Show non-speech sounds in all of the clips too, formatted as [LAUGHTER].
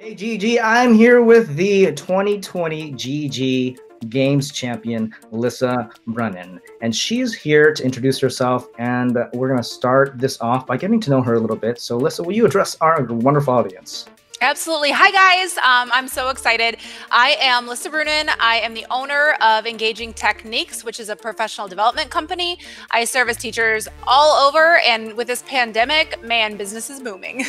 Hey, GEG, I'm here with the 2020 GEG Games champion, Lissa Brennan. And she's here to introduce herself. And we're going to start this off by getting to know her a little bit. So, Lissa, will you address our wonderful audience? Absolutely. Hi, guys. Um, I'm so excited. I am Lissa Brunin. I am the owner of Engaging Techniques, which is a professional development company. I service teachers all over. And with this pandemic, man, business is booming.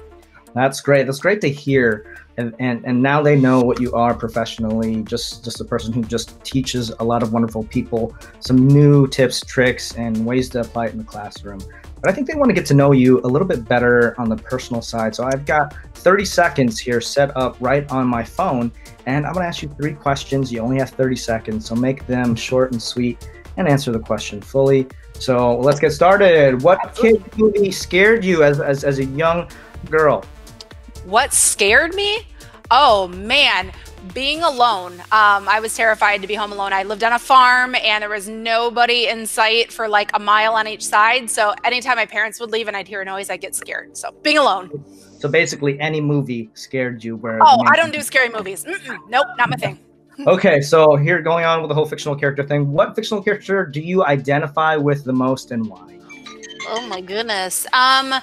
[LAUGHS] That's great. That's great to hear. And, and and now they know what you are professionally. Just just a person who just teaches a lot of wonderful people some new tips, tricks, and ways to apply it in the classroom. But I think they want to get to know you a little bit better on the personal side. So I've got 30 seconds here set up right on my phone, and I'm going to ask you three questions. You only have 30 seconds, so make them short and sweet and answer the question fully. So let's get started. What kid movie scared you as, as, as a young girl? What scared me? Oh man, being alone. Um, I was terrified to be home alone. I lived on a farm and there was nobody in sight for like a mile on each side. So anytime my parents would leave and I'd hear a noise, I'd get scared. So being alone. So basically, any movie scared you. Where oh, I don't do scary movies. Mm-mm, nope, not my thing. [LAUGHS] okay, so here going on with the whole fictional character thing. What fictional character do you identify with the most and why? Oh my goodness. Um,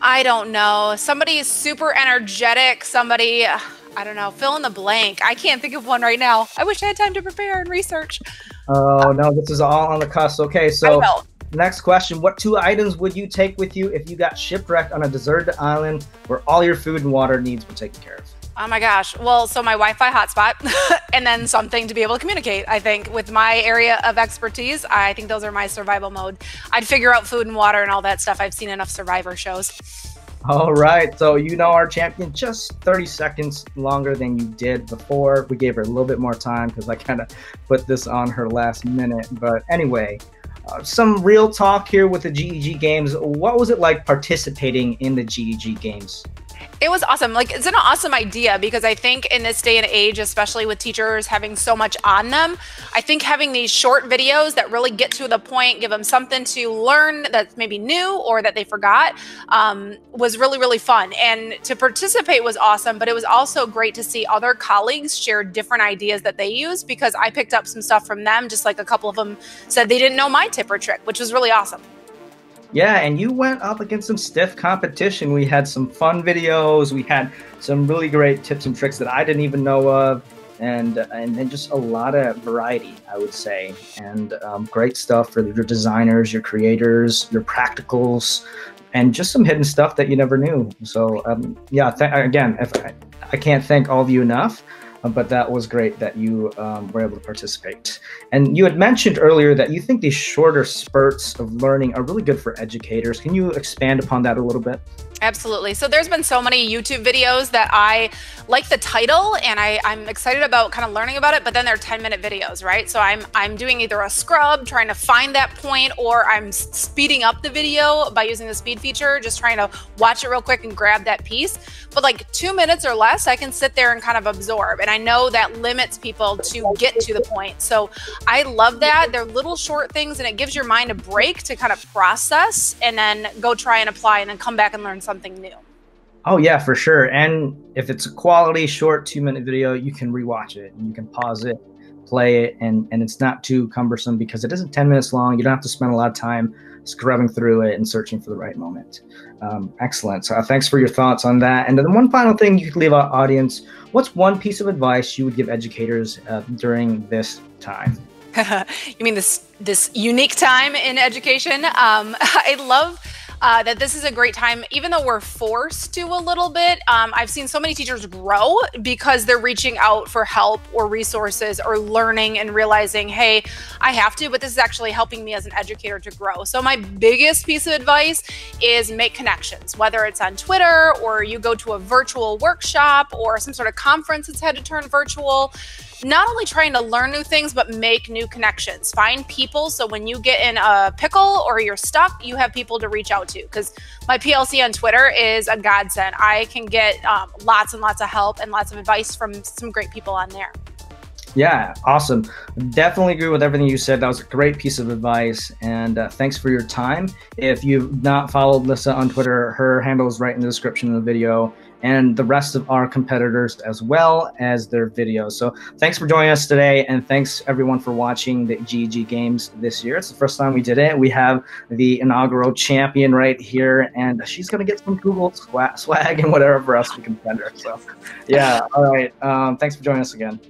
I don't know. Somebody super energetic, somebody, I don't know, fill in the blank. I can't think of one right now. I wish I had time to prepare and research. Oh, no, this is all on the cusp. Okay, so next question What two items would you take with you if you got shipwrecked on a deserted island where all your food and water needs were taken care of? Oh my gosh. Well, so my Wi Fi hotspot [LAUGHS] and then something to be able to communicate. I think with my area of expertise, I think those are my survival mode. I'd figure out food and water and all that stuff. I've seen enough survivor shows. All right. So, you know, our champion just 30 seconds longer than you did before. We gave her a little bit more time because I kind of put this on her last minute. But anyway, uh, some real talk here with the GEG games. What was it like participating in the GEG games? It was awesome. Like, it's an awesome idea because I think in this day and age, especially with teachers having so much on them, I think having these short videos that really get to the point, give them something to learn that's maybe new or that they forgot, um, was really, really fun. And to participate was awesome, but it was also great to see other colleagues share different ideas that they use because I picked up some stuff from them, just like a couple of them said they didn't know my tip or trick, which was really awesome. Yeah, and you went up against some stiff competition. We had some fun videos. We had some really great tips and tricks that I didn't even know of, and and, and just a lot of variety, I would say, and um, great stuff for your designers, your creators, your practicals, and just some hidden stuff that you never knew. So um, yeah, again, if I, I can't thank all of you enough. Uh, but that was great that you um, were able to participate. And you had mentioned earlier that you think these shorter spurts of learning are really good for educators. Can you expand upon that a little bit? Absolutely. So there's been so many YouTube videos that I like the title and I, I'm excited about kind of learning about it, but then they're 10 minute videos, right? So I'm I'm doing either a scrub, trying to find that point, or I'm speeding up the video by using the speed feature, just trying to watch it real quick and grab that piece. But like two minutes or less, I can sit there and kind of absorb. And I know that limits people to get to the point. So I love that. They're little short things and it gives your mind a break to kind of process and then go try and apply and then come back and learn something new. Oh yeah, for sure. And if it's a quality short two minute video, you can rewatch it and you can pause it, play it, and and it's not too cumbersome because it isn't ten minutes long. You don't have to spend a lot of time scrubbing through it and searching for the right moment. Um, excellent. So uh, thanks for your thoughts on that. And then one final thing you could leave our audience: What's one piece of advice you would give educators uh, during this time? [LAUGHS] you mean this this unique time in education? Um, [LAUGHS] I love uh, that this is a great time, even though we're forced to a little bit. Um, I've seen so many teachers grow because they're reaching out for help or resources or learning and realizing, hey, I have to, but this is actually helping me as an educator to grow. So, my biggest piece of advice is make connections, whether it's on Twitter or you go to a virtual workshop or some sort of conference that's had to turn virtual not only trying to learn new things, but make new connections. Find people so when you get in a pickle or you're stuck, you have people to reach out to. Because my PLC on Twitter is a godsend. I can get um, lots and lots of help and lots of advice from some great people on there. Yeah, awesome. Definitely agree with everything you said. That was a great piece of advice. And uh, thanks for your time. If you've not followed Lissa on Twitter, her handle is right in the description of the video and the rest of our competitors as well as their videos. So thanks for joining us today. And thanks everyone for watching the GEG games this year. It's the first time we did it. We have the inaugural champion right here and she's going to get some Google swag and whatever else we can send her. So yeah. All right. Um, thanks for joining us again.